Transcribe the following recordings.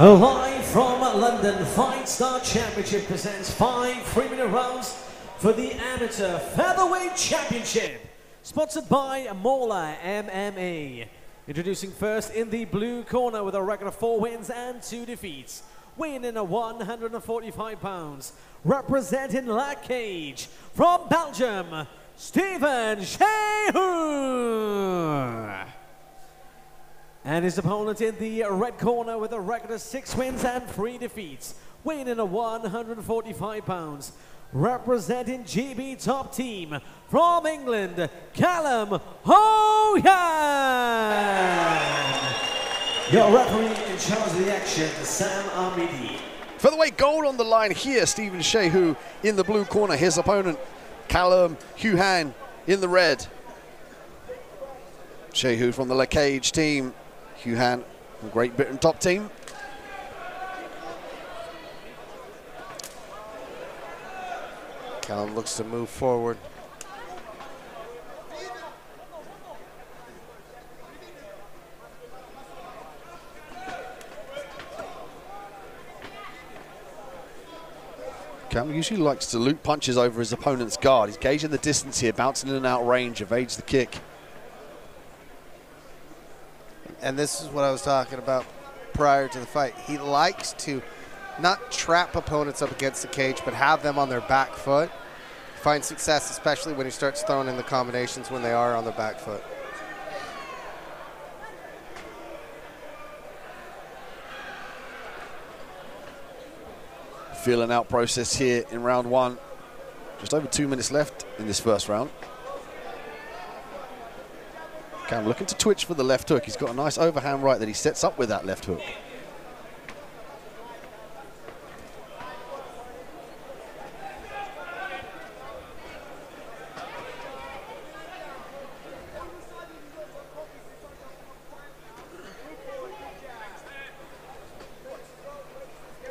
Live from London, FightStar Championship presents five three-minute rounds for the Amateur Featherweight Championship. Sponsored by Mola MMA. Introducing first in the blue corner with a record of four wins and two defeats. Weighing in at 145 pounds. Representing La Cage from Belgium, Stiven Shehu. And his opponent in the red corner with a record of six wins and three defeats, weighing in at 145 pounds, representing GB Top Team from England, Callum Haughian. Your referee in charge of the action, Sam Armidi. Featherweight gold on the line here, Stiven Shehu in the blue corner. His opponent, Callum Haughian in the red. Shehu from the La Cage team. Haughian from Great Britain top team. Callum looks to move forward. Callum usually likes to loop punches over his opponent's guard. He's gauging the distance here, bouncing in and out range, evades the kick. And this is what I was talking about prior to the fight. He likes to not trap opponents up against the cage, but have them on their back foot. Find success, especially when he starts throwing in the combinations when they are on their back foot. Feeling out process here in round one. Just over two minutes left in this first round. Cam looking to twitch for the left hook. He's got a nice overhand right that he sets up with that left hook.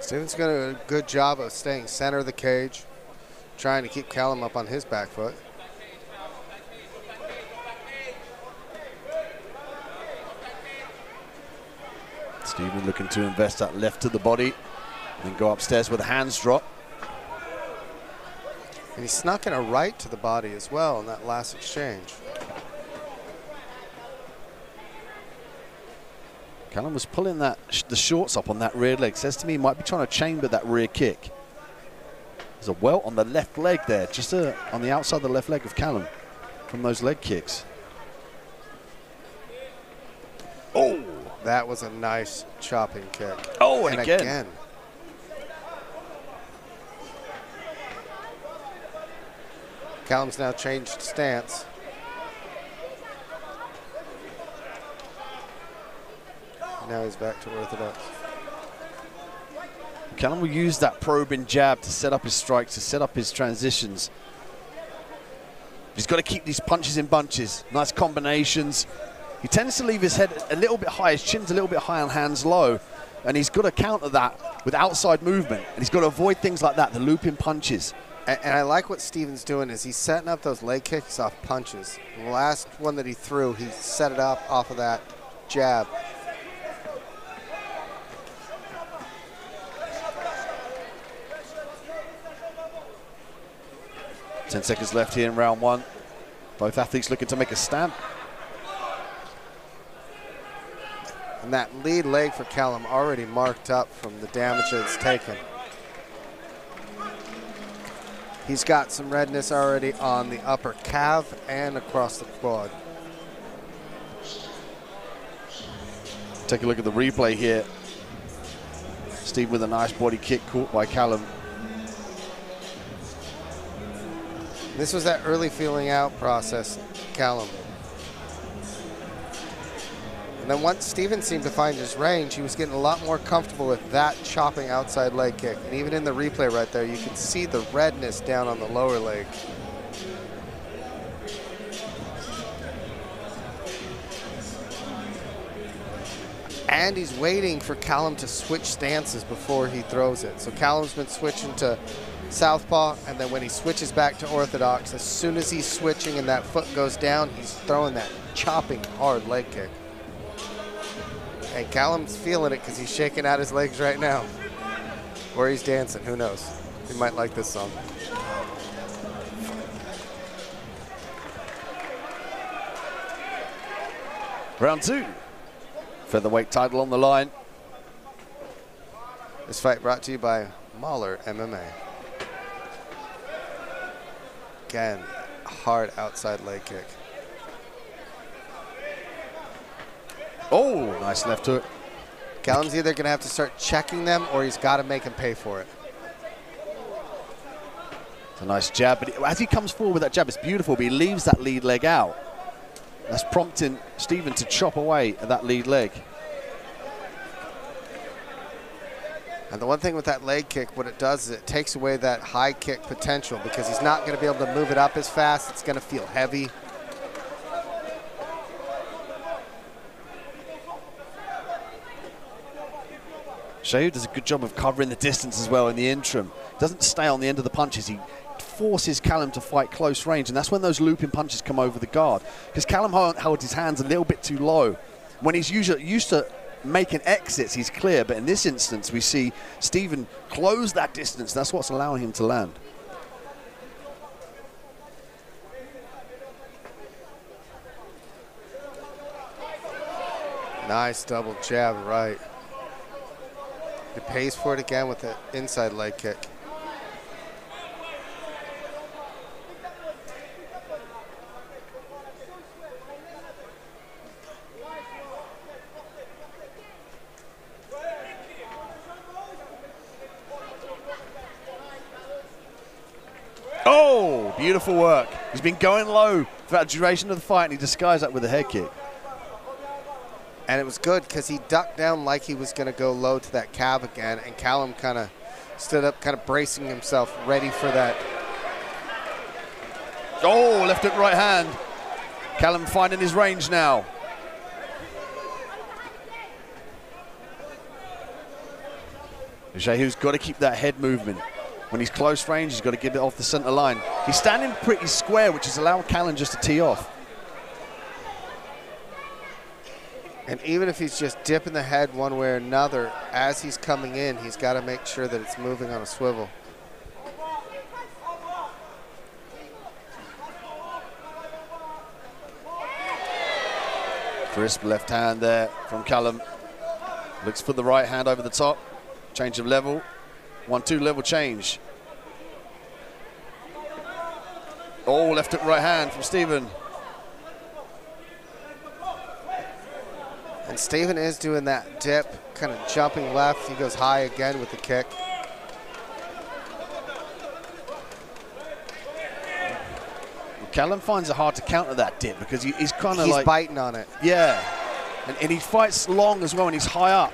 Steven's got a good job of staying center of the cage, trying to keep Callum up on his back foot. Looking to invest that left to the body and go upstairs with a hands drop. And he snuck in a right to the body as well in that last exchange. Callum was pulling that sh the shorts up on that rear leg. Says to me he might be trying to chamber that rear kick. There's a welt on the left leg there, just uh, on the outside of the left leg of Callum from those leg kicks. That was a nice chopping kick. Oh, and, and again. again. Callum's now changed stance. Now he's back to orthodox. Callum will use that probing jab to set up his strikes, to set up his transitions. He's got to keep these punches in bunches. Nice combinations. He tends to leave his head a little bit high, his chin's a little bit high and hands low. And he's got to counter that with outside movement. And he's got to avoid things like that, the looping punches. And, and I like what Steven's doing is he's setting up those leg kicks off punches. The last one that he threw, he set it up off of that jab. Ten seconds left here in round one. Both athletes looking to make a stand. And that lead leg for Callum already marked up from the damage that it's taken. He's got some redness already on the upper calf and across the quad. Take a look at the replay here. Steve with a nice body kick caught by Callum. This was that early feeling out process, Callum. And then once Steven seemed to find his range, he was getting a lot more comfortable with that chopping outside leg kick. And even in the replay right there, you can see the redness down on the lower leg. And he's waiting for Callum to switch stances before he throws it. So Callum's been switching to southpaw, and then when he switches back to orthodox, as soon as he's switching and that foot goes down, he's throwing that chopping hard leg kick. And Callum's feeling it because he's shaking out his legs right now. Or he's dancing, who knows? He might like this song. Round two. Featherweight title on the line. This fight brought to you by Mahler MMA. Again, hard outside leg kick. Oh, nice left hook. Callum's either going to have to start checking them or he's got to make him pay for it. It's a nice jab, but as he comes forward with that jab, it's beautiful, but he leaves that lead leg out. That's prompting Stephen to chop away at that lead leg. And the one thing with that leg kick, what it does is it takes away that high kick potential because he's not going to be able to move it up as fast. It's going to feel heavy. Shehu does a good job of covering the distance as well in the interim. Doesn't stay on the end of the punches. He forces Callum to fight close range, and that's when those looping punches come over the guard. Because Callum held his hands a little bit too low. When he's usually used to making exits, he's clear. But in this instance, we see Stephen close that distance. That's what's allowing him to land. Nice double jab, right. He pays for it again with the inside leg kick. Oh, beautiful work. He's been going low throughout the duration of the fight, and he disguised that with a head kick. And it was good because he ducked down like he was going to go low to that cab again, and Callum kind of stood up, kind of bracing himself, ready for that. Oh, left hook right hand. Callum finding his range now. Shehu's got to keep that head movement. When he's close range, he's got to get it off the center line. He's standing pretty square, which has allowed Callum just to tee off. And even if he's just dipping the head one way or another, as he's coming in, he's got to make sure that it's moving on a swivel. Crisp left hand there from Callum. Looks for the right hand over the top. Change of level. One, two level change. Oh, left hook right hand from Stephen. And Stephen is doing that dip, kind of jumping left. He goes high again with the kick. Callum finds it hard to counter that dip because he, he's kind of He's like biting on it. yeah, and, and he fights long as well, and he's high up.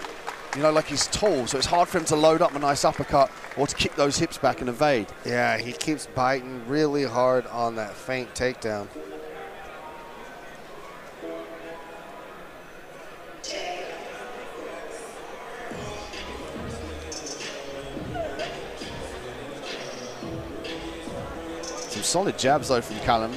You know, like he's tall, so it's hard for him to load up a nice uppercut or to kick those hips back and evade. Yeah, he keeps biting really hard on that feint takedown. Solid jabs though from Callum,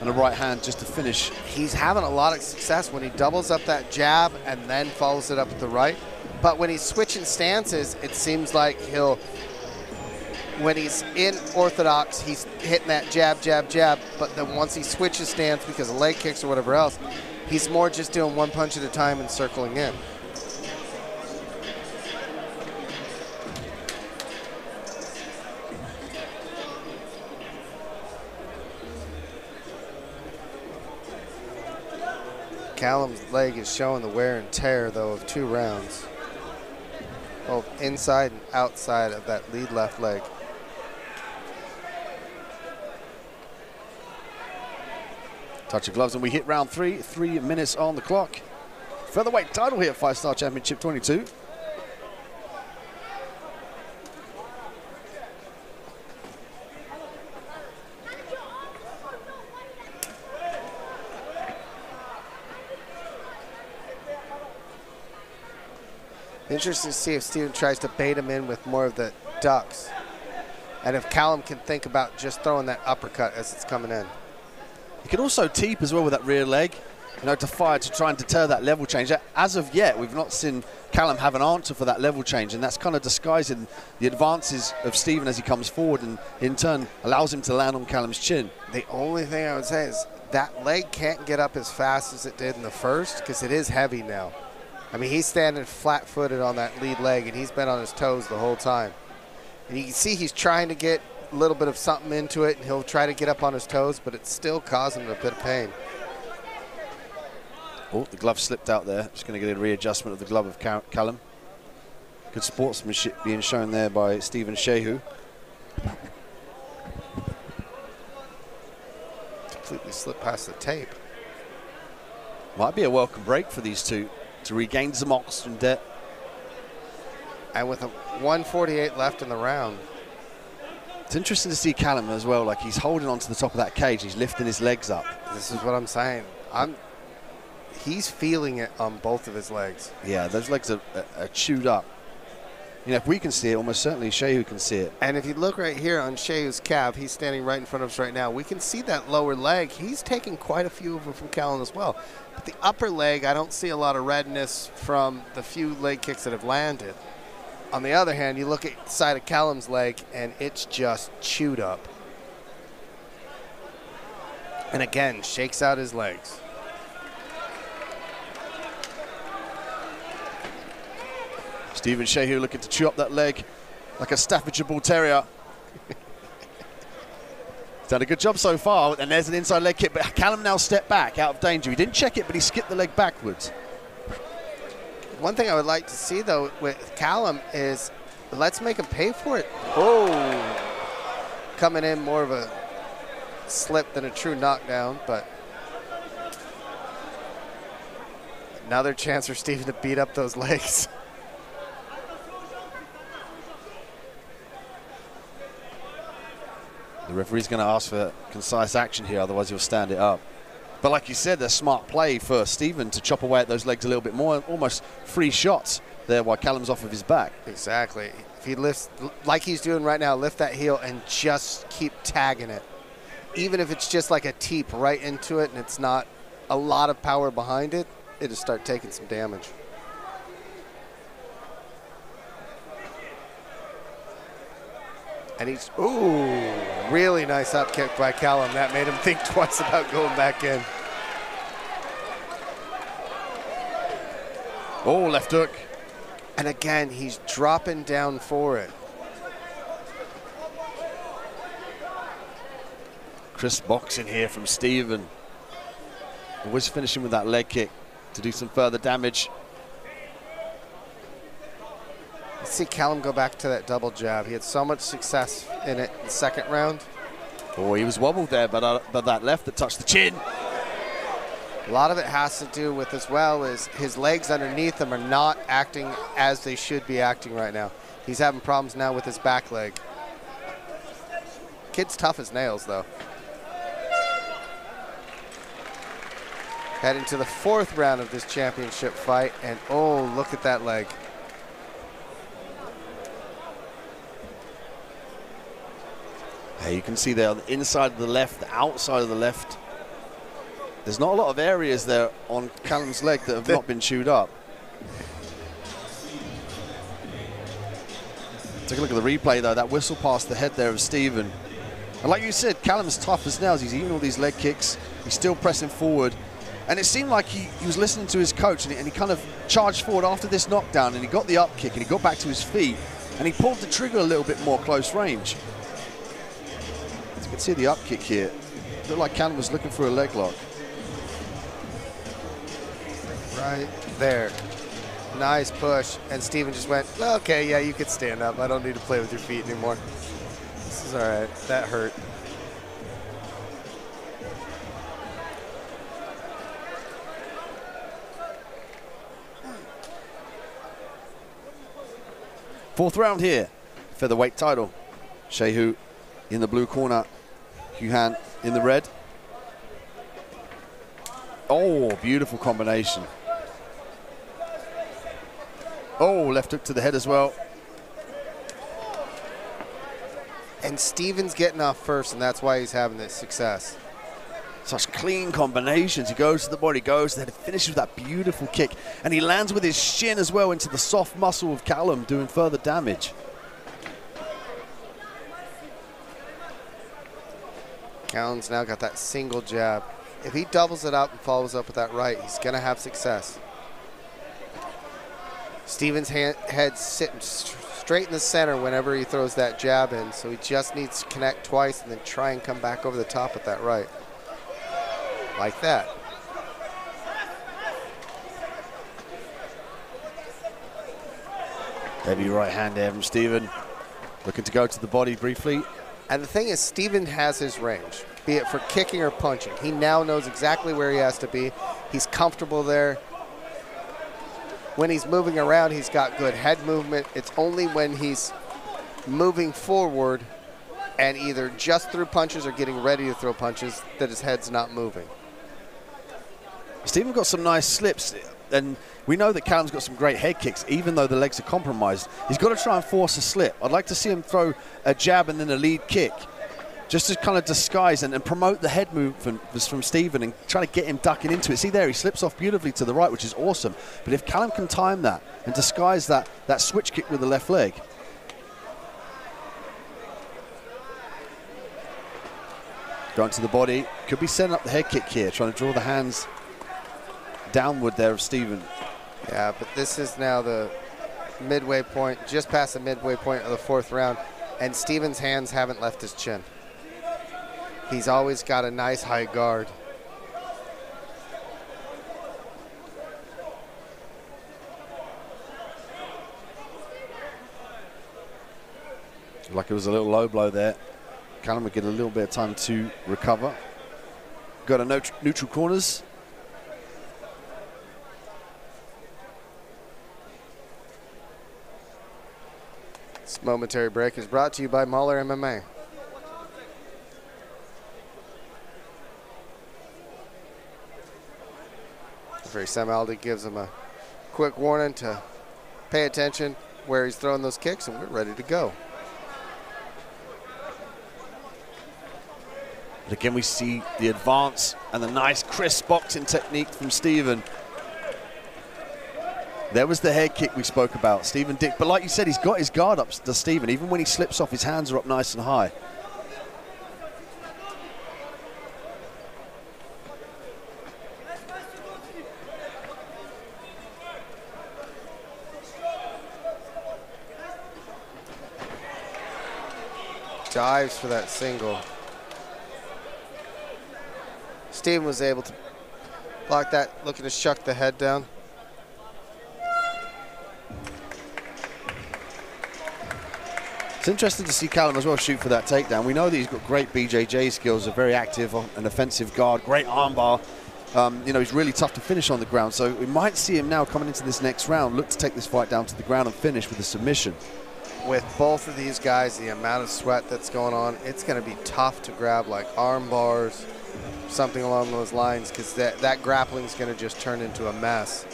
and a right hand just to finish. He's having a lot of success when he doubles up that jab and then follows it up with the right. But when he's switching stances, it seems like he'll, when he's in orthodox, he's hitting that jab, jab, jab. But then once he switches stance because of leg kicks or whatever else, he's more just doing one punch at a time and circling in. Callum's leg is showing the wear and tear, though, of two rounds. Both inside and outside of that lead left leg. Touch of gloves, and we hit round three. Three minutes on the clock. Featherweight title here, FightStar Championship 22. Interesting to see if Steven tries to bait him in with more of the ducks. And if Callum can think about just throwing that uppercut as it's coming in. He can also teep as well with that rear leg. you know, to fire to try and deter that level change. As of yet, we've not seen Callum have an answer for that level change, and that's kind of disguising the advances of Stephen as he comes forward, and in turn allows him to land on Callum's chin. The only thing I would say is that leg can't get up as fast as it did in the first because it is heavy now. I mean, he's standing flat-footed on that lead leg, and he's been on his toes the whole time. And you can see he's trying to get a little bit of something into it, and he'll try to get up on his toes, but it's still causing him a bit of pain. Oh, the glove slipped out there. Just going to get a readjustment of the glove of Callum. Good sportsmanship being shown there by Stiven Shehu. Completely slipped past the tape. Might be a welcome break for these two to regain some oxygen debt. And with a 148 left in the round. It's interesting to see Callum as well. Like he's holding on to the top of that cage. He's lifting his legs up. This is what I'm saying. I'm he's feeling it on both of his legs. Yeah, those legs are, are, are chewed up. You know, if we can see it, almost certainly Shehu can see it. And if you look right here on Shehu's calf, he's standing right in front of us right now. We can see that lower leg. He's taking quite a few of them from Callum as well. But the upper leg, I don't see a lot of redness from the few leg kicks that have landed. On the other hand, you look at the side of Callum's leg, and it's just chewed up. And again, shakes out his legs. Stiven Shehu looking to chew up that leg like a Staffordshire Bull Terrier. He's done a good job so far, and there's an inside leg kick, but Callum now stepped back out of danger. He didn't check it, but he skipped the leg backwards. One thing I would like to see, though, with Callum is let's make him pay for it. Oh, coming in more of a slip than a true knockdown, but another chance for Stephen to beat up those legs. The referee's going to ask for concise action here, otherwise he'll stand it up. But like you said, a smart play for Stephen to chop away at those legs a little bit more, almost free shots there while Callum's off of his back. Exactly. If he lifts, like he's doing right now, lift that heel and just keep tagging it. Even if it's just like a teep right into it and it's not a lot of power behind it, it'll start taking some damage. And he's, ooh, really nice up kick by Callum. That made him think twice about going back in. Oh, left hook. And again, he's dropping down for it. Chris boxing here from Stephen. Always finishing with that leg kick to do some further damage. Let's see Callum go back to that double jab. He had so much success in it in the second round. Oh, he was wobbled there, but, uh, but that left that touched the chin. A lot of it has to do with as well is his legs underneath him are not acting as they should be acting right now. He's having problems now with his back leg. Kid's tough as nails though. Heading to the fourth round of this championship fight and oh look at that leg. Hey, you can see there on the inside of the left, the outside of the left. There's not a lot of areas there on Callum's leg that have not been chewed up. Take a look at the replay though, that whistle past the head there of Stephen. And like you said, Callum's tough as nails. He's eating all these leg kicks. He's still pressing forward. And it seemed like he, he was listening to his coach and he, and he kind of charged forward after this knockdown and he got the up kick and he got back to his feet and he pulled the trigger a little bit more close range can see the up kick here. Looked like Callum was looking for a leg lock. Right there. Nice push. And Steven just went, okay, yeah, you could stand up. I don't need to play with your feet anymore. This is all right. That hurt. Fourth round here, featherweight title. Shehu in the blue corner, Haughian in the red. Oh, beautiful combination. Oh, left hook to the head as well. And Steven's getting off first, and that's why he's having this success. Such clean combinations. He goes to the body, goes there, finishes with that beautiful kick. And he lands with his shin as well into the soft muscle of Callum, doing further damage. Callum's now got that single jab. If he doubles it up and follows up with that right, he's going to have success. Stevens' hand, head sitting straight in the center whenever he throws that jab in, so he just needs to connect twice and then try and come back over the top with that right. Like that. Heavy right hand there from Steven. Looking to go to the body briefly. And the thing is, Steven has his range, be it for kicking or punching. He now knows exactly where he has to be. He's comfortable there. When he's moving around, he's got good head movement. It's only when he's moving forward and either just through punches or getting ready to throw punches that his head's not moving. Steven got some nice slips, and we know that Callum's got some great head kicks, even though the legs are compromised. He's got to try and force a slip. I'd like to see him throw a jab and then a lead kick, just to kind of disguise and, and promote the head movement from Steven and try to get him ducking into it. See there, he slips off beautifully to the right, which is awesome. But if Callum can time that and disguise that, that switch kick with the left leg, Going to the body. Could be setting up the head kick here, trying to draw the hands downward there of Steven. Yeah, but this is now the midway point, just past the midway point of the fourth round, and Steven's hands haven't left his chin. He's always got a nice high guard. Like it was a little low blow there. Callum would get a little bit of time to recover. Got a neutral corners. Momentary break is brought to you by Mahler MMA. Very Sam Aldi gives him a quick warning to pay attention where he's throwing those kicks, and we're ready to go. But again, we see the advance and the nice crisp boxing technique from Steven. There was the head kick we spoke about, Stephen Dick. But like you said, he's got his guard up to Stephen. Even when he slips off, his hands are up nice and high. Dives for that single. Stephen was able to block that, looking to shuck the head down. It's interesting to see Callum as well shoot for that takedown. We know that he's got great BJJ skills, a very active and offensive guard, great armbar. Um, you know, he's really tough to finish on the ground. So we might see him now coming into this next round, look to take this fight down to the ground and finish with a submission. With both of these guys, the amount of sweat that's going on, it's going to be tough to grab like arm bars, something along those lines, because that, that grappling is going to just turn into a mess.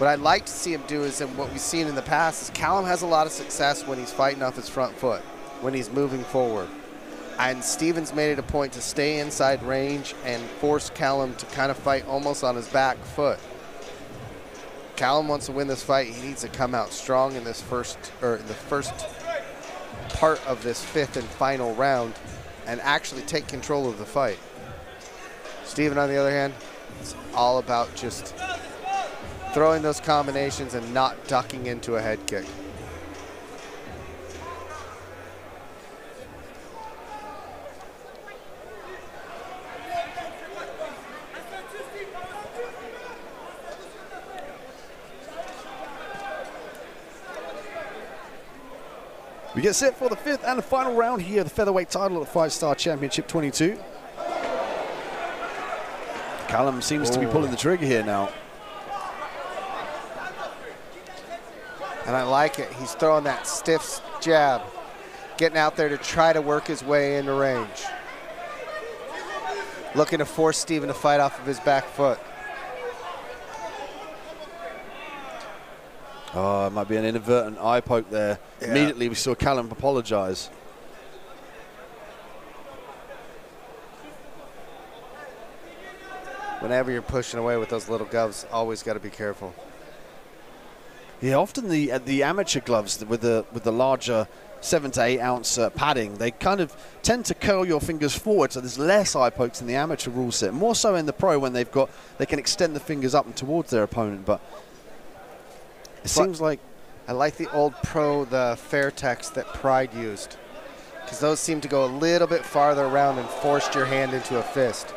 What I'd like to see him do is, and what we've seen in the past, is Callum has a lot of success when he's fighting off his front foot, when he's moving forward. And Stevens made it a point to stay inside range and force Callum to kind of fight almost on his back foot. Callum wants to win this fight. He needs to come out strong in this first, or in the first part of this fifth and final round and actually take control of the fight. Steven, on the other hand, it's all about just throwing those combinations and not ducking into a head kick. We get set for the fifth and the final round here, the featherweight title at the FightStar Championship 22. Callum seems to be oh. pulling the trigger here now. And I like it. He's throwing that stiff jab, getting out there to try to work his way into range. Looking to force Steven to fight off of his back foot. Oh, it might be an inadvertent eye poke there. Yeah. Immediately we saw Callum apologise. whenever you're pushing away with those little gloves, always got to be careful. Yeah, often the uh, the amateur gloves with the with the larger seven to eight ounce uh, padding, they kind of tend to curl your fingers forward, so there's less eye pokes in the amateur rule set. More so in the pro when they've got they can extend the fingers up and towards their opponent, but it But- seems like I like the old pro, the Fairtex that Pride used, because those seem to go a little bit farther around and forced your hand into a fist.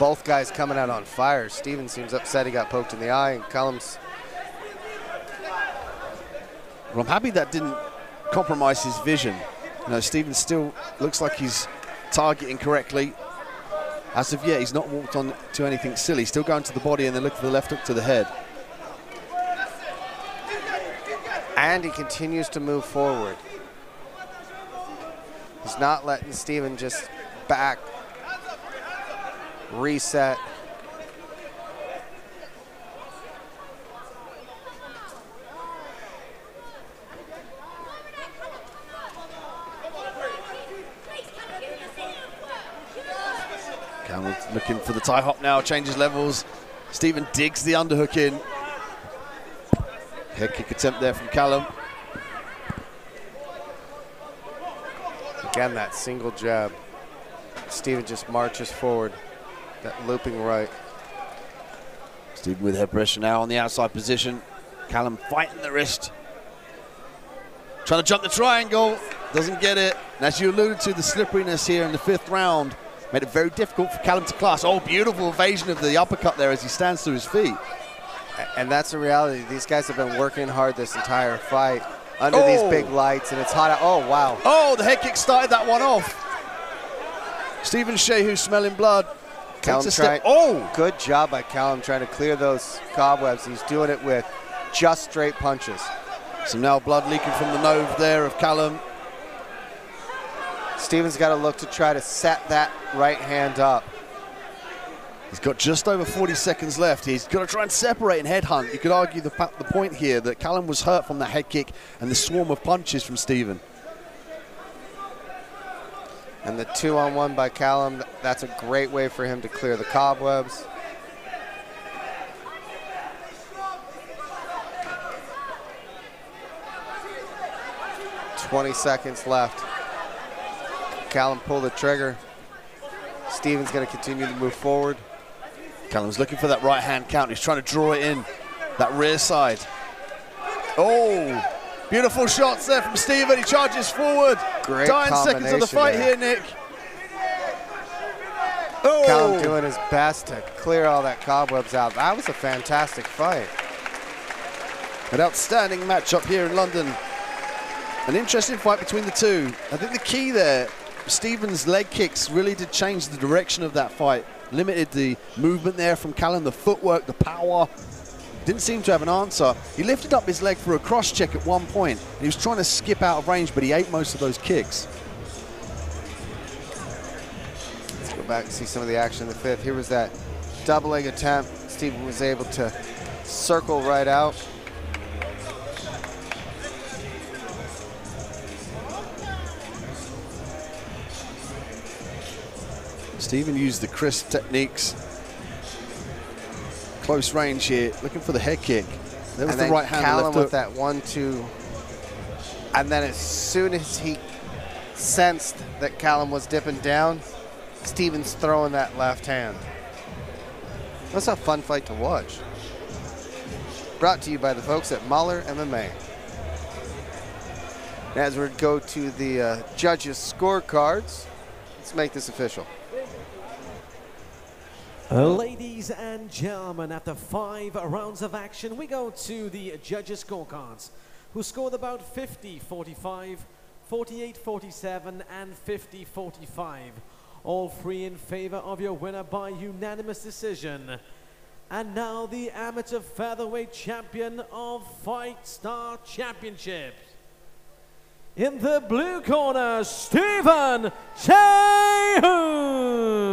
Both guys coming out on fire. Steven seems upset he got poked in the eye, and Callum's Well, I'm happy that didn't compromise his vision. You know, Steven still looks like he's targeting correctly. As of yet, he's not walked on to anything silly. Still going to the body and then look for the left hook to the head. and he continues to move forward. He's not letting Steven just back, reset. Campbell looking for the tie hop now, changes levels. Steven digs the underhook in. Head kick attempt there from Callum. Again, that single jab. Steven just marches forward, that looping right. Steven with head pressure now on the outside position. Callum fighting the wrist. Trying to jump the triangle, doesn't get it. And as you alluded to, the slipperiness here in the fifth round made it very difficult for Callum to class. Oh, beautiful evasion of the uppercut there as he stands to his feet. And that's the reality. These guys have been working hard this entire fight under Oh. these big lights, and it's hot out. Oh, wow. Oh, the head kick started that one off. Stiven Shehu's smelling blood, Callum takes a step. trying- Oh, Good job by Callum trying to clear those cobwebs. He's doing it with just straight punches. some now blood leaking from the nose there of Callum. Steven's got to look to try to set that right hand up. He's got just over 40 seconds left. He's got to try and separate and headhunt. You could argue the, the point here that Callum was hurt from the head kick and the swarm of punches from Stephen. And the two on one by Callum, that's a great way for him to clear the cobwebs. Twenty seconds left. Callum pull the trigger. Steven's going to continue to move forward. Callum's looking for that right hand count. He's trying to draw it in, that rear side. Oh, beautiful shots there from Stephen. He charges forward. Great Dying seconds of the fight there. here, Nick. Oh, Callum doing his best to clear all that cobwebs out. That was a fantastic fight. An outstanding matchup here in London. An interesting fight between the two. I think the key there, Stevens' leg kicks really did change the direction of that fight. Limited the movement there from Callum, the footwork, the power. Didn't seem to have an answer. He lifted up his leg for a cross check at one point. And he was trying to skip out of range, but he ate most of those kicks. Let's go back and see some of the action in the fifth. Here was that double leg attempt. Steven was able to circle right out. Stephen used the crisp techniques. Close range here, looking for the head kick. There was and the right hand, Callum left with that one, two. And then as soon as he sensed that Callum was dipping down, Steven's throwing that left hand. That's a fun fight to watch. Brought to you by the folks at Mahler MMA. As we go to the uh, judges' scorecards, let's make this official. Ladies and gentlemen, after five rounds of action, we go to the judges' scorecards, who scored about 50 45, 48 47, and 50 45. All three in favor of your winner by unanimous decision. And now the amateur featherweight champion of FightStar Championships. In the blue corner, Stiven Shehu.